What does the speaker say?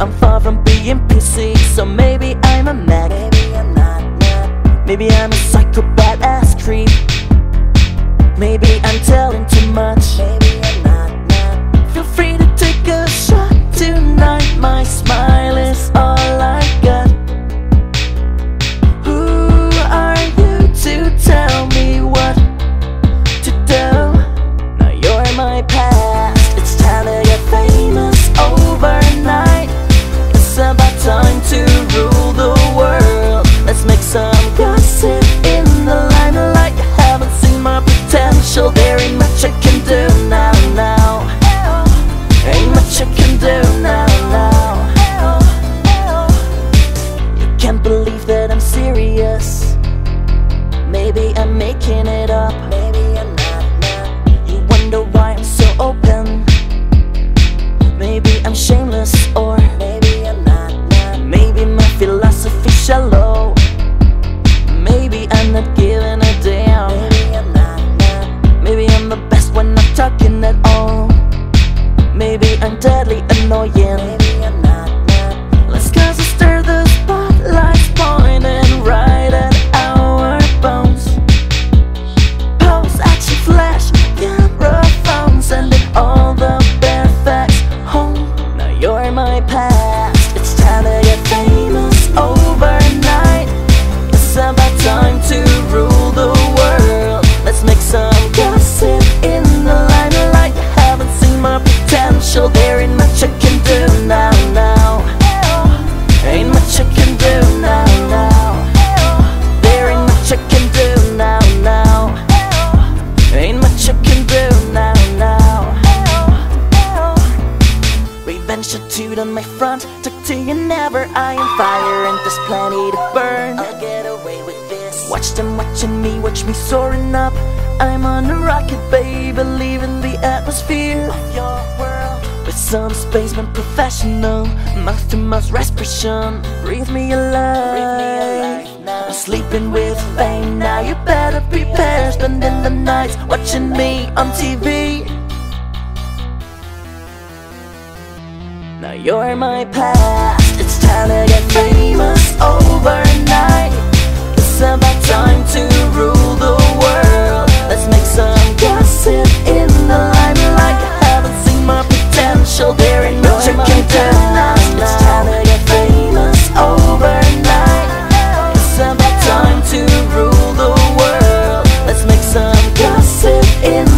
I'm far from being PC, so maybe I'm a Mac. Maybe I'm not, not. Maybe I'm a psychopath ass creep. Maybe I'm telling too much. Maybe I'm not, not. Feel free to take a shot tonight. My smile is all I got. Who are you to tell me what to do? Now you're my past. It's time to get famous overnight. Can't believe that I'm serious. Maybe I'm making it up. You're my past. It's time to get famous overnight. It's about time to rule the world. Let's make some gossip in the limelight. Haven't seen my potential. There ain't much I Tattooed on my front, talk to you never. I am fire and there's plenty to burn. I'll get away with this. Watch them watching me, watch me soaring up. I'm on a rocket, baby, leaving the atmosphere of your world. With some spaceman professional, mouth to mouth respiration. Breathe me alive. now. I'm sleeping with fame now. You better prepare, spending the nights watching me on TV. Now you're my past. It's time to get famous overnight. It's about time to rule the world. Let's make some gossip in the limelight. I haven't seen my potential There in no you can It's time to get famous overnight. It's about time to rule the world. Let's make some in